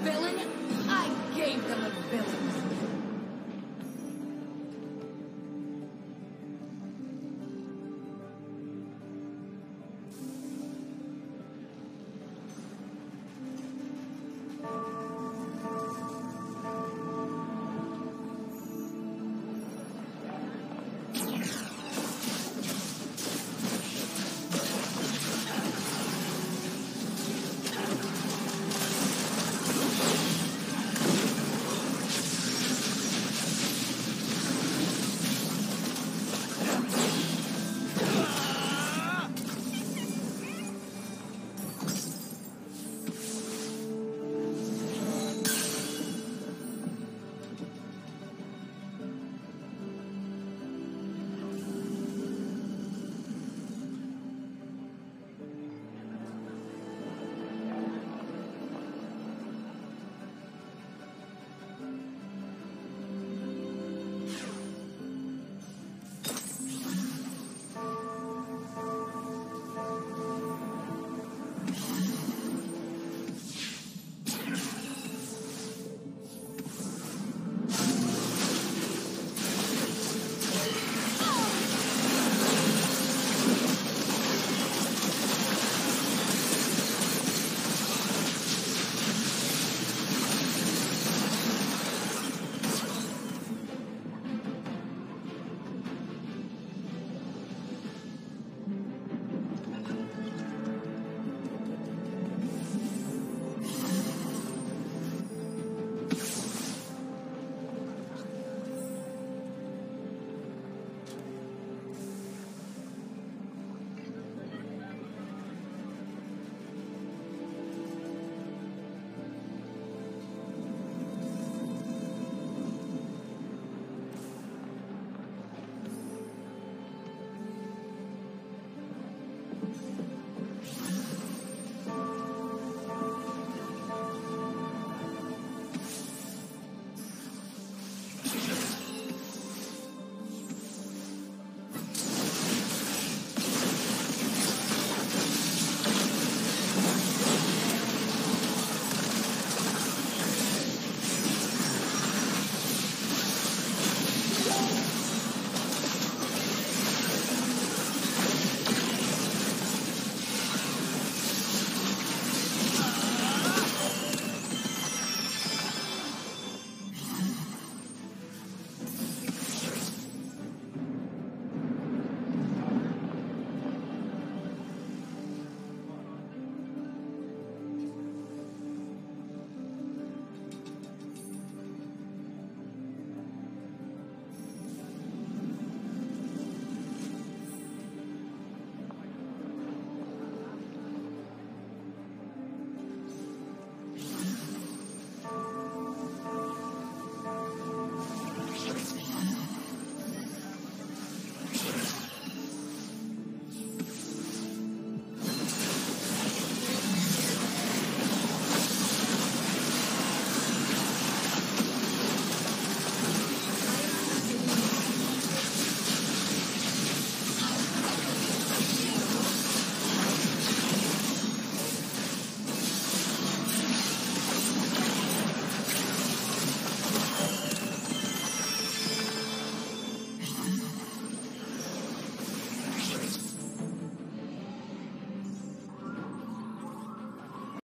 villain? I gave them a villain.